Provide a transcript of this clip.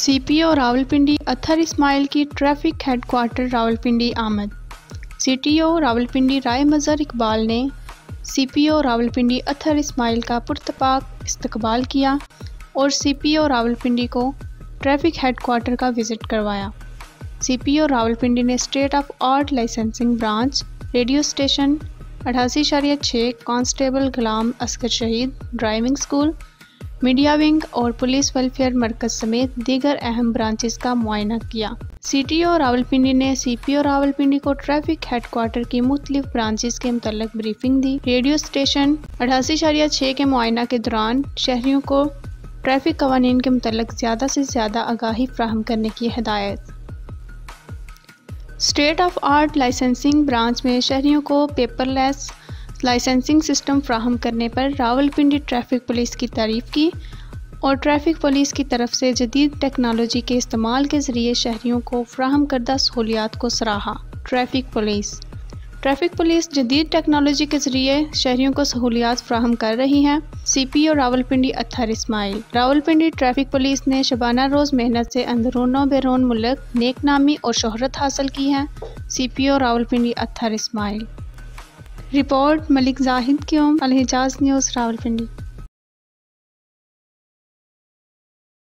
CPO Rawalpindi Athar Ismail की traffic headquarter Rawalpindi आमद। CTO Rawalpindi Rai Mazhar Iqbal ने सीपीओ रावलपिंडी अथर इस्माइल का पुरतपाक इस्तकबाल किया और सीपीओ रावलपिंडी को ट्रैफ़िक हेडक्वार्टर का विज़िट करवाया। सीपीओ रावलपिंडी ने state of art licensing branch, radio station अठासी शरिया छः कांस्टेबल गुलाम असगर शहीद, ड्राइविंग स्कूल मीडिया विंग और पुलिस वेलफेयर मरकज समेत दीगर अहम ब्रांचेस का मुआयना किया। सी टी ओ रावलपिंडी ने सी पी ओ रावलपिंडी को ट्रैफ़िक हेडक्वार्टर की मुख्तलिफ़ ब्रांचेस के मतलब ब्रीफिंग दी। रेडियो स्टेशन अठासी शरिया छः के मुआयना के दौरान शहरियों को ट्रैफ़िक कवानीन के मतलब ज़्यादा से ज़्यादा आगाही फ्राहम करने की हदायत। State of art licensing branch में शहरियों को पेपरलेस लाइसेंसिंग सिस्टम फ्राहम करने पर रावलपिंडी ट्रैफ़िक पुलिस की तारीफ़ की और ट्रैफ़िक पुलिस की तरफ़ से जदीद टेक्नोलॉजी के इस्तेमाल के ज़रिए शहरीों को फ्राहम करदा सहूलियात को सराहा ट्रैफ़िक पुलिस ट्रैफ़िक पुलिस जदीद टेक्नोलॉजी के ज़रिए शहरीों को सहूलियात फ्राहम कर रही हैं C P O Rawalpindi Athar Ismail Rawalpindi traffic police ने शबाना रोज़ मेहनत से अंदरून बैरून मुल्क नेक नामी और शहरत हासिल की है C P O Rawalpindi Athar Ismail report Malik Zahid कीम अलहजाज़ न्यूज़ रावलपिंडी